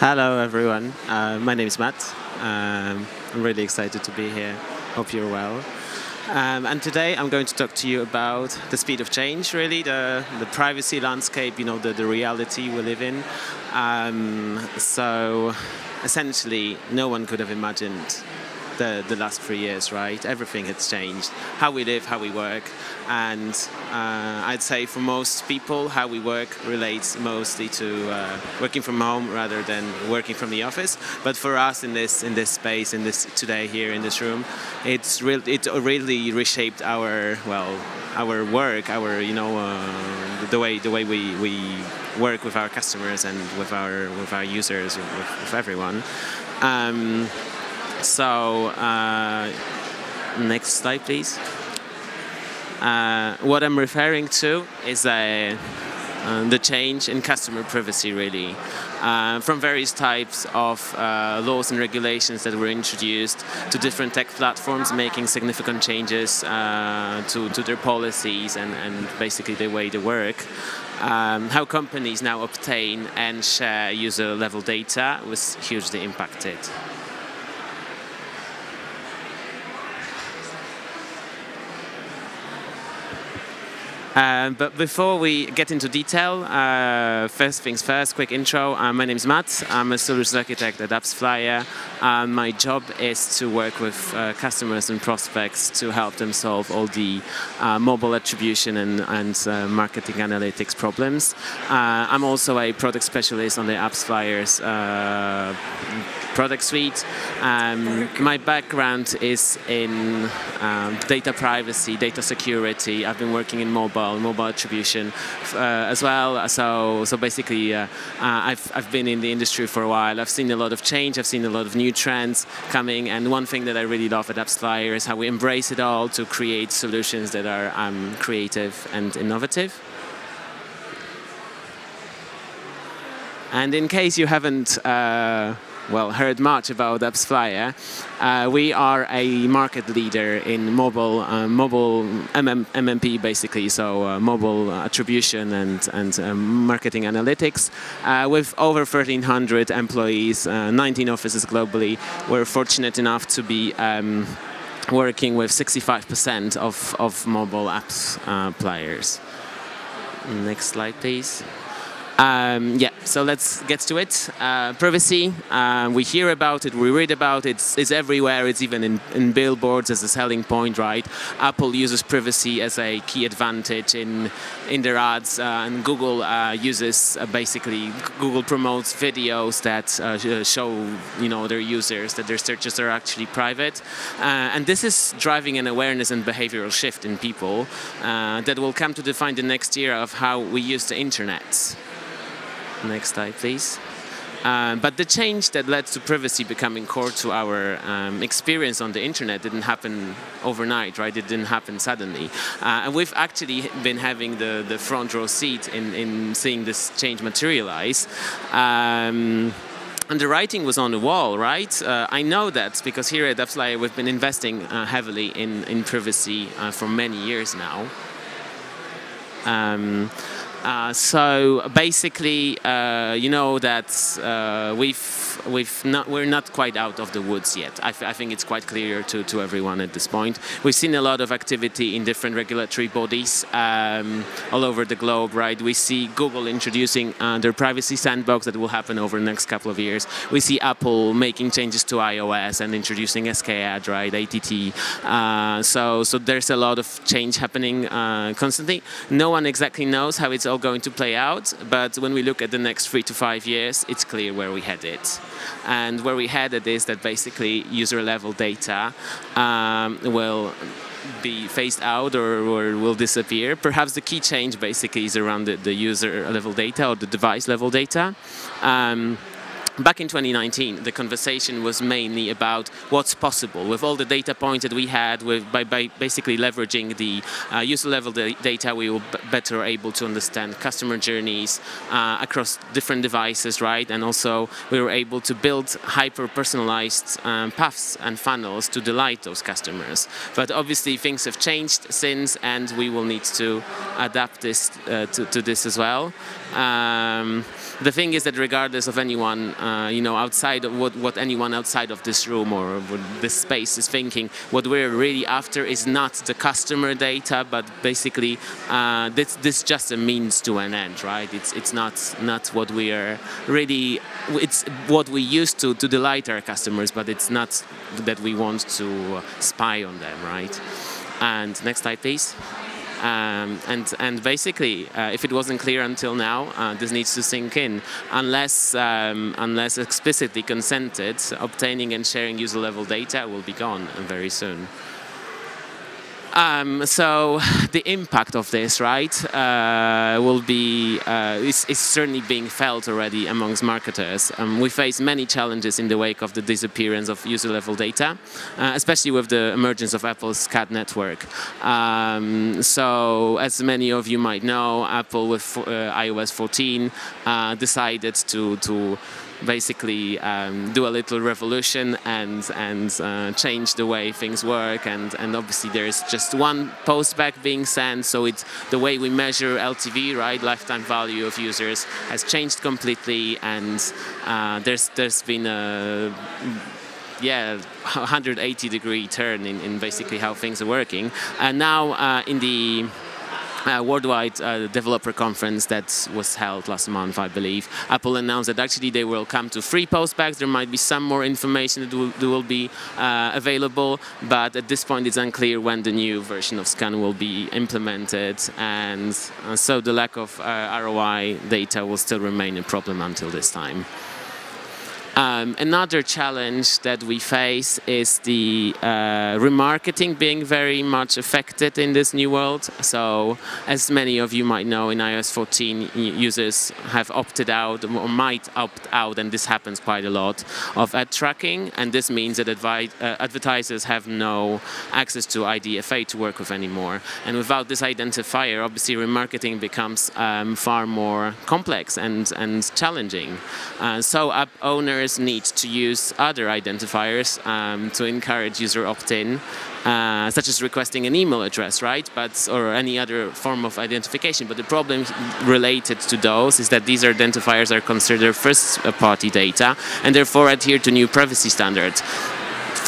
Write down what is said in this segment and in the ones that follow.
Hello, everyone. Uh, my name is Mat. Um, I'm really excited to be here. Hope you're well. Um, and today I'm going to talk to you about the speed of change, really, the, the privacy landscape, you know, the, the reality we live in. Um, so essentially, no one could have imagined the, the last three years, right? Everything has changed. How we live, how we work. And uh, I'd say for most people, how we work relates mostly to uh, working from home rather than working from the office. But for us in this in this space, in this today here in this room, it's real. It really reshaped our well, our work, our you know uh, the way the way we we work with our customers and with our with our users, with, with everyone. Um, so, uh, next slide, please. Uh, what I'm referring to is uh, the change in customer privacy, really. Uh, from various types of uh, laws and regulations that were introduced to different tech platforms making significant changes uh, to, to their policies and, and basically the way they work. Um, how companies now obtain and share user level data was hugely impacted. Uh, but before we get into detail, uh, first things first, quick intro. Uh, my name is Mat. I'm a solutions architect at AppsFlyer. Uh, my job is to work with uh, customers and prospects to help them solve all the uh, mobile attribution and, and marketing analytics problems. I'm also a product specialist on the AppsFlyer's product suite. Um, my background is in um, data privacy, data security. I've been working in mobile, mobile attribution uh, as well. So, so basically, uh, uh, I've, I've been in the industry for a while. I've seen a lot of change. I've seen a lot of new trends coming. And one thing that I really love at AppsFlyer is how we embrace it all to create solutions that are um, creative and innovative. And in case you haven't uh, well heard much about AppsFlyer. Uh, we are a market leader in mobile uh, mobile MM, MMP basically, so uh, mobile attribution and and um, marketing analytics. Uh, with over 1,300 employees, uh, 19 offices globally, we're fortunate enough to be. Um, working with 65% of, of mobile apps uh, players. Next slide, please. Um, yeah, so let's get to it. Uh, privacy, uh, we hear about it, we read about it, it's, it's everywhere, it's even in, in, billboards as a selling point, right? Apple uses privacy as a key advantage in, in their ads, uh, and Google uh, uses uh, basically, Google promotes videos that uh, show you know, their users that their searches are actually private. and this is driving an awareness and behavioral shift in people that will come to define the next era of how we use the internet. Next slide, please. Um, but the change that led to privacy becoming core to our um, experience on the internet didn't happen overnight, right? It didn't happen suddenly. Uh, and we've actually been having the, the front row seat in, in seeing this change materialize. Um, and the writing was on the wall, right? Uh, I know that because here at AppsFlyer we've been investing uh, heavily in, in privacy uh, for many years now. Uh, so basically, uh, you know that uh, we've we've not we're not quite out of the woods yet. I, think it's quite clear to, to everyone at this point. We've seen a lot of activity in different regulatory bodies um, all over the globe. Right, we see Google introducing uh, their privacy sandbox that will happen over the next couple of years. We see Apple making changes to iOS and introducing SKAd, right, ATT. Uh, so so there's a lot of change happening constantly. No one exactly knows how it's all going to play out, but when we look at the next three to five years, it's clear where we headed. And where we headed is that basically user level data um, will be phased out or, or, will disappear. Perhaps the key change basically is around the, the user level data or the device level data. Um, back in 2019, the conversation was mainly about what's possible with all the data points that we had. With by, by basically leveraging the uh, user level data, we were better able to understand customer journeys uh, across different devices, right? And also we were able to build hyper personalized um, paths and funnels to delight those customers. But obviously things have changed since, and we will need to adapt this uh, to, to, this as well. Um, the thing is that regardless of anyone, uh, you know, outside of what, what anyone outside of this room or this space is thinking, what we're really after is not the customer data, but basically uh, this this just a means to an end, right? It's it's not not what we are really. It's what we used to to delight our customers, but it's not that we want to spy on them, right? And next slide, please. Um, and and basically, uh, if it wasn't clear until now, uh, this needs to sink in. Unless um, unless explicitly consented, obtaining and sharing user level data will be gone very soon. Um, so the impact of this, right, uh, will be uh, is, is, certainly being felt already amongst marketers. Um, we face many challenges in the wake of the disappearance of user-level data, uh, especially with the emergence of Apple's SKAdNetwork. Um, so, as many of you might know, Apple with uh, iOS 14 uh, decided to to basically um, do a little revolution and and uh, change the way things work. And and obviously there's just one post back being sent. So it's the way we measure LTV right? Lifetime value of users has changed completely. And uh, there's there's been a yeah 180 degree turn in, in basically how things are working. And now uh, in the uh, worldwide uh, developer conference that was held last month, I believe. Apple announced that actually they will come to free postbacks. There might be some more information that will, that will be uh, available, but at this point it's unclear when the new version of SKAN will be implemented, and uh, so the lack of uh, ROI data will still remain a problem until this time. Um, another challenge that we face is the uh, remarketing being very much affected in this new world. So, as many of you might know, in iOS 14, users have opted out or might opt out, and this happens quite a lot, of ad tracking. And this means that uh, advertisers have no access to IDFA to work with anymore. And without this identifier, obviously, remarketing becomes um, far more complex and, and challenging. Uh, so, app owners need to use other identifiers um, to encourage user opt-in, uh, such as requesting an email address, right? But or any other form of identification. But the problem related to those is that these identifiers are considered first-party data and therefore adhere to new privacy standards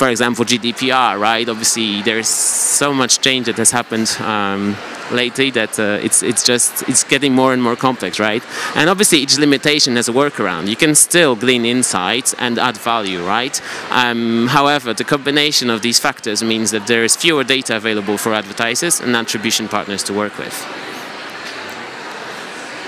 for example, GDPR, right? Obviously, there's so much change that has happened um, lately that uh, it's it's just it's getting more and more complex, right? And obviously, each limitation has a workaround. You can still glean insights and add value, right? Um, however, the combination of these factors means that there is fewer data available for advertisers and attribution partners to work with.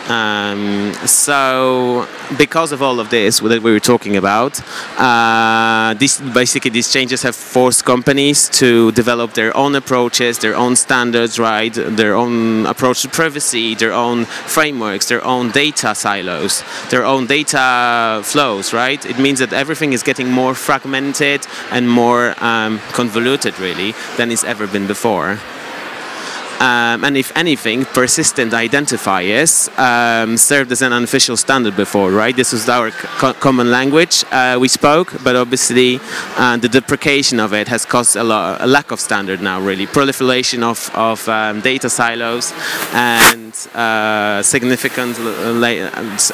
Um, so because of all of this that we were talking about, uh, this, basically these changes have forced companies to develop their own approaches, their own standards, right, their own approach to privacy, their own frameworks, their own data silos, their own data flows, right? It means that everything is getting more fragmented and more um, convoluted, really, than it's ever been before. Um, and if anything, persistent identifiers um, served as an unofficial standard before, right? This was our co common language uh, we spoke, but obviously uh, the deprecation of it has caused a, lot, a lack of standard now, really. Proliferation of, of um, data silos and uh, significant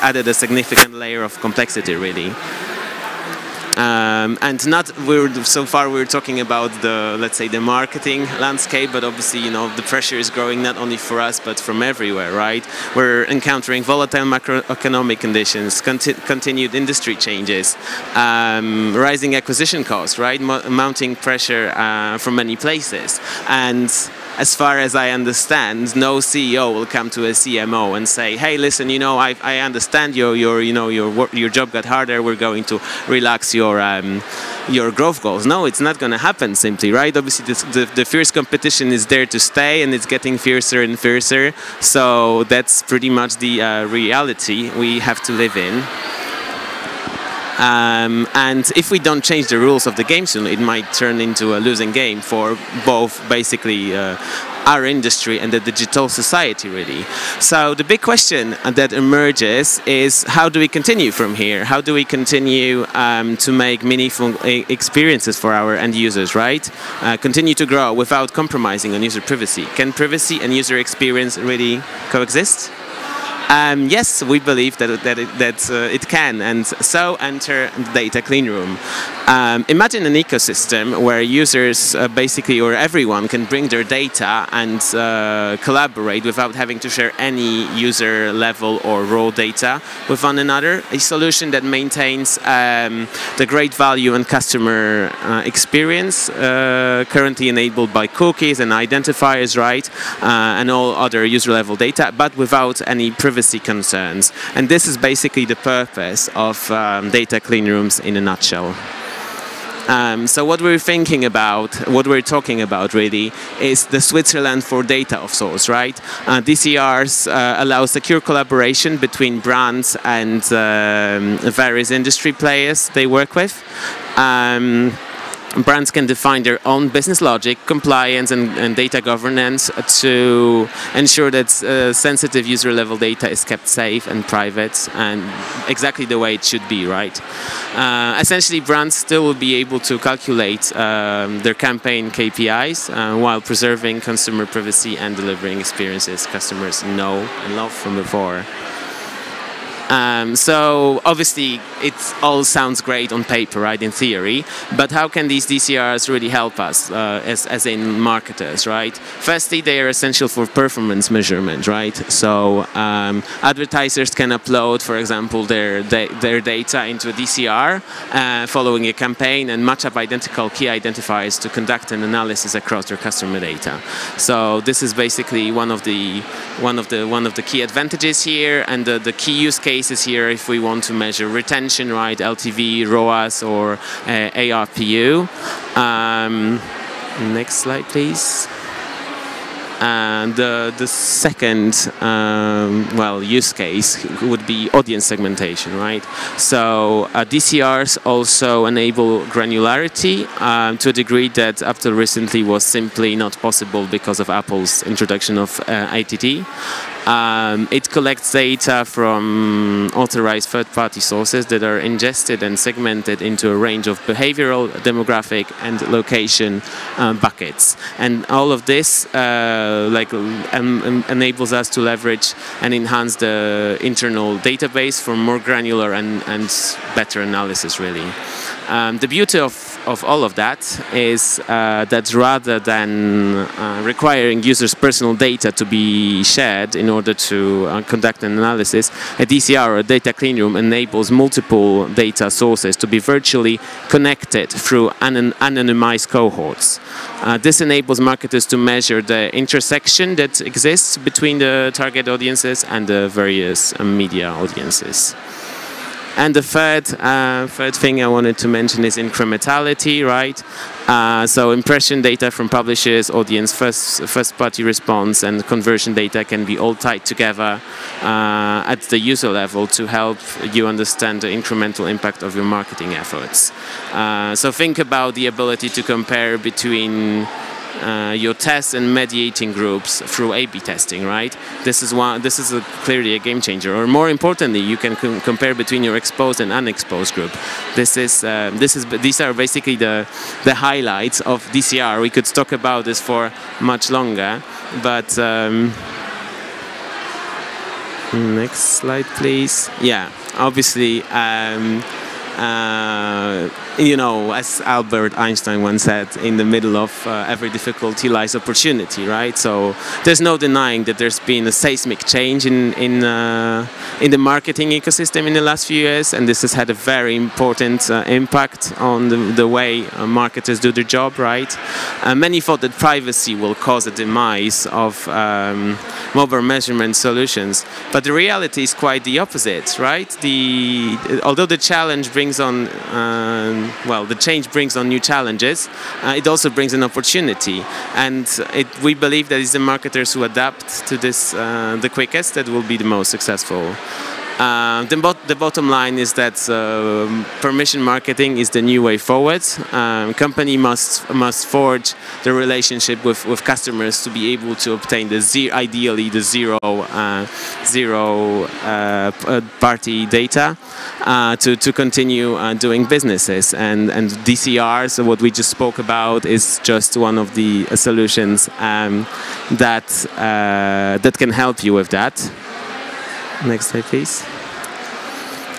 added a significant layer of complexity, really. Um, and not we're so far we're talking about the let's say the marketing landscape, but obviously you know the pressure is growing not only for us but from everywhere, right? We're encountering volatile macroeconomic conditions, conti continued industry changes, um, rising acquisition costs, right? mounting pressure uh, from many places, and as far as I understand, no CEO will come to a CMO and say, "Hey, listen, you know, I, I understand your your you know your your job got harder. We're going to relax your um, your growth goals." No, it's not going to happen simply, right? Obviously, the the fierce competition is there to stay, and it's getting fiercer and fiercer. So that's pretty much the uh, reality we have to live in. Um, and if we don't change the rules of the game soon, it might turn into a losing game for both basically uh, our industry and the digital society really. So the big question that emerges is how do we continue from here? How do we continue um, to make meaningful experiences for our end users, right? Uh, continue to grow without compromising on user privacy. Can privacy and user experience really coexist? Um, yes, we believe that that it, that uh, it can, and so enter the data clean room. Um, imagine an ecosystem where users uh, basically or everyone can bring their data and uh, collaborate without having to share any user level or raw data with one another. A solution that maintains um, the great value and customer uh, experience uh, currently enabled by cookies and identifiers, right, uh, and all other user level data, but without any privacy concerns. And this is basically the purpose of um, data clean rooms in a nutshell. Um, so what we're thinking about, what we're talking about really, is the Switzerland for data of sorts, right? Uh, DCRs uh, allow secure collaboration between brands and um, various industry players they work with. Um, brands can define their own business logic, compliance, and, and data governance to ensure that uh, sensitive user level data is kept safe and private and exactly the way it should be, right? Uh, essentially, brands still will be able to calculate um, their campaign KPIs uh, while preserving consumer privacy and delivering experiences customers know and love from before. Um, so obviously it all sounds great on paper, right, in theory, but how can these DCRs really help us uh, as, as in marketers, right? Firstly, they are essential for performance measurement, right? So um, advertisers can upload, for example, their, their data into a DCR uh, following a campaign and match up identical key identifiers to conduct an analysis across their customer data. So this is basically one of the one of the one of the key advantages here and the, the key use case cases here if we want to measure retention, right, LTV, ROAS, or uh, ARPU. Um, next slide, please. And the, the second, um, well, use case would be audience segmentation, right? So uh, DCRs also enable granularity um, to a degree that up till recently was simply not possible because of Apple's introduction of uh, ATT. Um, it collects data from authorized third-party sources that are ingested and segmented into a range of behavioral, demographic, and location uh, buckets. And all of this uh, like enables us to leverage and enhance the internal database for more granular and, and better analysis, really. Um, the beauty of of all of that is uh, that rather than uh, requiring users' personal data to be shared in order to uh, conduct an analysis, a DCR or a data cleanroom enables multiple data sources to be virtually connected through an anonymized cohorts. Uh, this enables marketers to measure the intersection that exists between the target audiences and the various uh, media audiences. And the third, uh, third thing I wanted to mention is incrementality, right? Uh, so impression data from publishers, audience, first, first party response, and conversion data can be all tied together uh, at the user level to help you understand the incremental impact of your marketing efforts. Uh, so think about the ability to compare between uh, your tests and mediating groups through A/B testing, right? This is one. This is a, clearly a game changer. Or more importantly, you can com compare between your exposed and unexposed group. This is uh, this is these are basically the the highlights of DCR. We could talk about this for much longer, but. Um, next slide, please. Yeah, obviously. Um, uh, you know, as Albert Einstein once said, in the middle of uh, every difficulty lies opportunity, right? So there's no denying that there's been a seismic change in in uh, in the marketing ecosystem in the last few years, and this has had a very important uh, impact on the, the way uh, marketers do their job, right? Many thought that privacy will cause a demise of um, mobile measurement solutions, but the reality is quite the opposite, right? The although the challenge brings on um, well, the change brings on new challenges. Uh, it also brings an opportunity, and it, we believe that it's the marketers who adapt to this uh, the quickest that will be the most successful. Uh, the, bot- the, bottom line is that uh, permission marketing is the new way forward. Um, company must must forge the relationship with, with customers to be able to obtain the ze- ideally the zero uh, zero uh, party data uh, to, to continue doing businesses and and DCR. So what we just spoke about is just one of the solutions um, that that can help you with that. Next slide, please.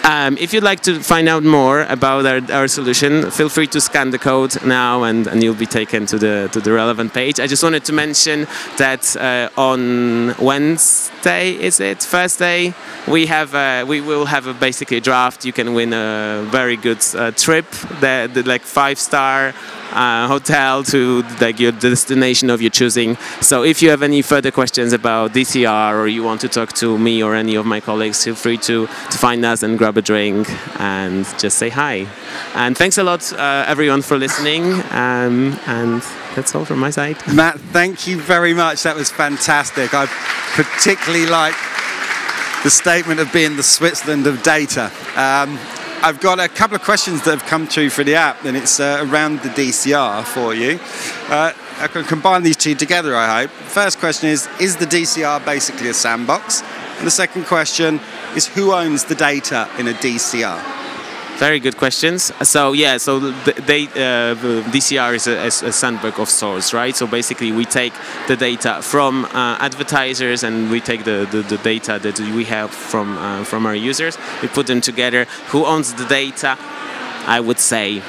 Um, if you'd like to find out more about our, our, solution, feel free to scan the code now and, and, you'll be taken to the, to the relevant page. I just wanted to mention that uh, on Wednesday, is it? Thursday, we have a, we will have a basically a draft. You can win a very good uh, trip, the, the like five star uh, hotel to like your destination of your choosing. So if you have any further questions about DCR or you want to talk to me or any of my colleagues, feel free to, to find us and grab a drink and just say hi. And thanks a lot, uh, everyone, for listening. Um, and that's all from my side. Mat, thank you very much. That was fantastic. I particularly like the statement of being the Switzerland of data. Um, I've got a couple of questions that have come through for the app, and it's uh, around the DCR for you. Uh, I can combine these two together, I hope. First question is Is the DCR basically a sandbox? And the second question is Who owns the data in a DCR? Very good questions. So yeah, so they, uh, DCR is a, a, sandbox of sorts, right? So basically, we take the data from uh, advertisers and we take the, the, the, data that we have from uh, from our users. We put them together. Who owns the data? I would say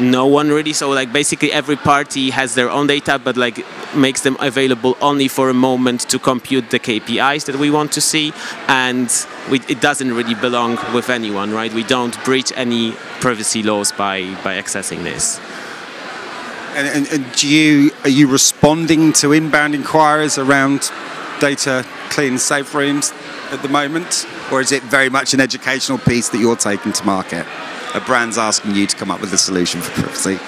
no one really. So like basically every party has their own data, but like makes them available only for a moment to compute the KPIs that we want to see, and we, it doesn't really belong with anyone, right? We don't breach any privacy laws by by accessing this. And, and, and do you are you responding to inbound inquiries around data clean safe rooms at the moment, or is it very much an educational piece that you're taking to market? A brand's asking you to come up with a solution for privacy?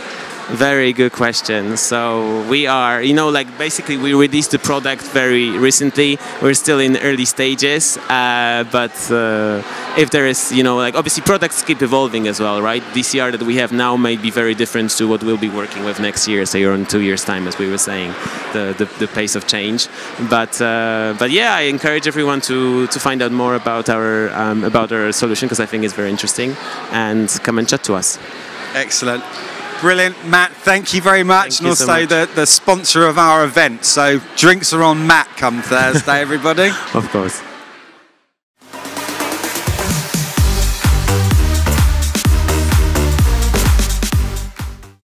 Very good question. So we are, you know, like basically we released the product very recently. We're still in early stages, uh, but uh, if there is, you know, like obviously products keep evolving as well, right? DCR that we have now may be very different to what we'll be working with next year, say or in two years' time, as we were saying, the the, the pace of change. But uh, but yeah, I encourage everyone to to find out more about our um, about our solution because I think it's very interesting, and come and chat to us. Excellent. Brilliant, Mat. Thank you very much, thank and also so the, the sponsor of our event. So drinks are on Mat come Thursday, everybody. of course.